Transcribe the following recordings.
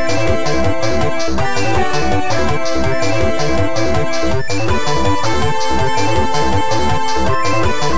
Thank you.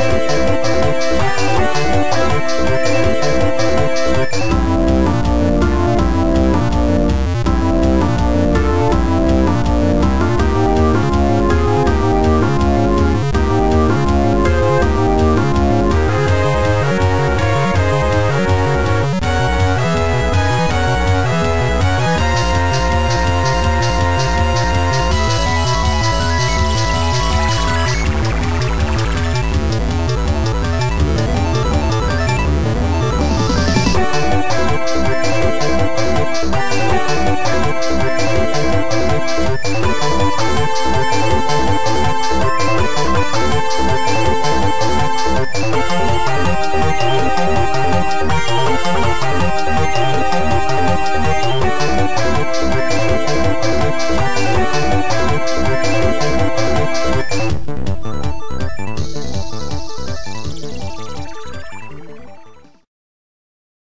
Thank you.